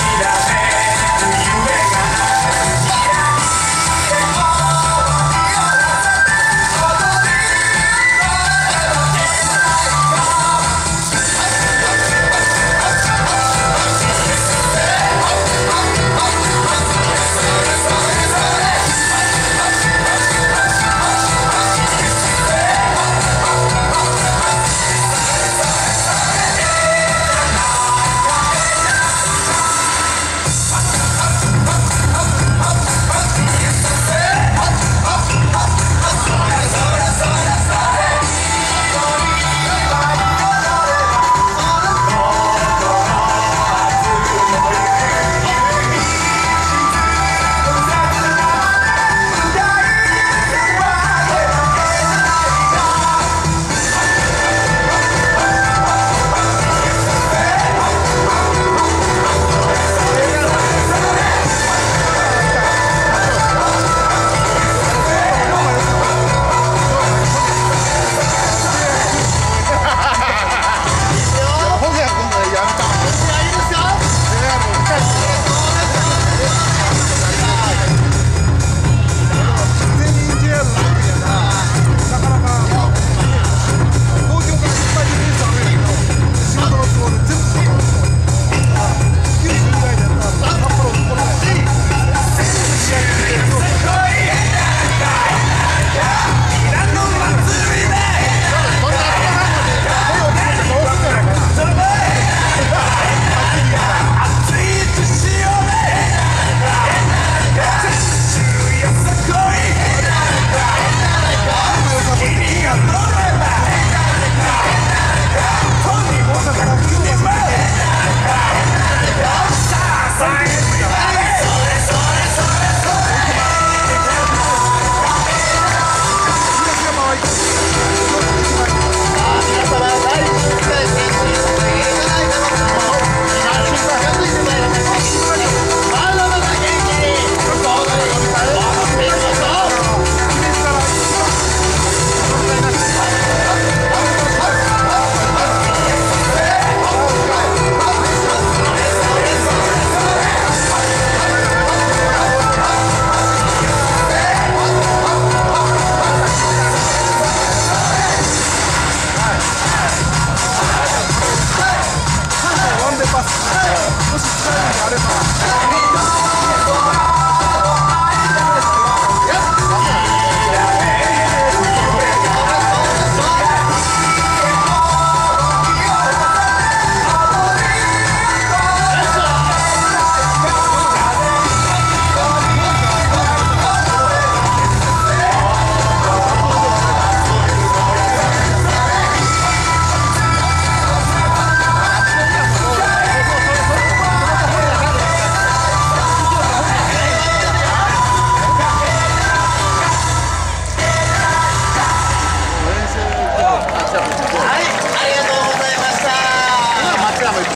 need. さえあれば。